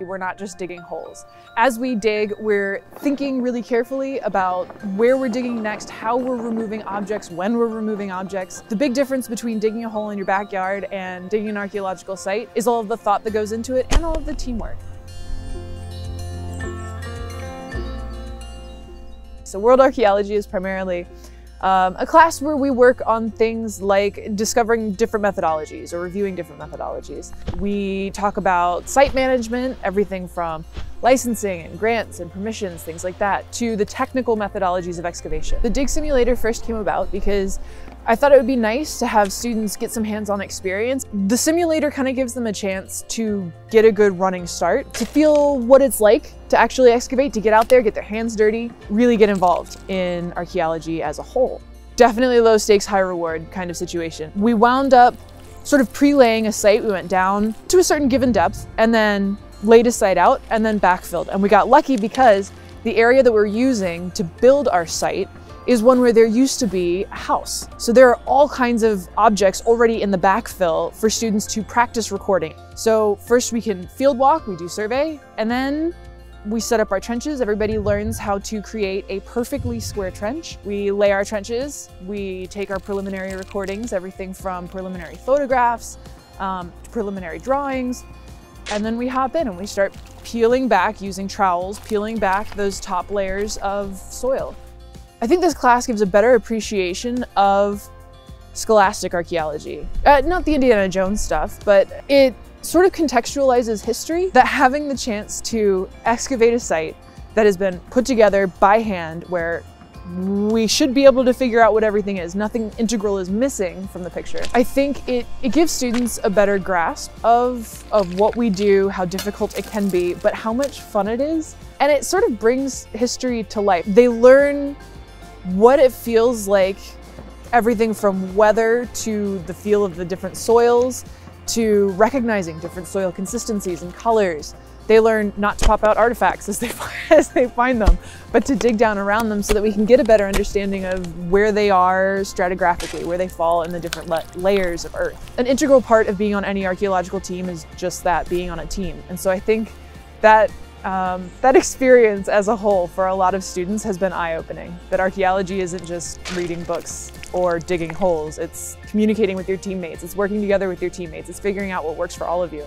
We're not just digging holes. As we dig, we're thinking really carefully about where we're digging next, how we're removing objects, when we're removing objects. The big difference between digging a hole in your backyard and digging an archaeological site is all of the thought that goes into it and all of the teamwork. So World Archaeology is primarily um, a class where we work on things like discovering different methodologies or reviewing different methodologies. We talk about site management, everything from licensing and grants and permissions, things like that, to the technical methodologies of excavation. The dig simulator first came about because I thought it would be nice to have students get some hands-on experience. The simulator kind of gives them a chance to get a good running start, to feel what it's like to actually excavate, to get out there, get their hands dirty, really get involved in archaeology as a whole. Definitely low stakes, high reward kind of situation. We wound up sort of pre-laying a site. We went down to a certain given depth and then laid a site out and then backfilled. And we got lucky because the area that we're using to build our site is one where there used to be a house. So there are all kinds of objects already in the backfill for students to practice recording. So first we can field walk, we do survey, and then we set up our trenches. Everybody learns how to create a perfectly square trench. We lay our trenches, we take our preliminary recordings, everything from preliminary photographs um, to preliminary drawings, and then we hop in and we start peeling back using trowels, peeling back those top layers of soil. I think this class gives a better appreciation of scholastic archaeology. Uh, not the Indiana Jones stuff, but it sort of contextualizes history, that having the chance to excavate a site that has been put together by hand where we should be able to figure out what everything is. Nothing integral is missing from the picture. I think it, it gives students a better grasp of, of what we do, how difficult it can be, but how much fun it is. And it sort of brings history to life. They learn what it feels like everything from weather to the feel of the different soils to recognizing different soil consistencies and colors. They learn not to pop out artifacts as they, as they find them, but to dig down around them so that we can get a better understanding of where they are stratigraphically, where they fall in the different la layers of earth. An integral part of being on any archaeological team is just that, being on a team. And so I think that um, that experience as a whole for a lot of students has been eye-opening. That archaeology isn't just reading books or digging holes, it's communicating with your teammates, it's working together with your teammates, it's figuring out what works for all of you.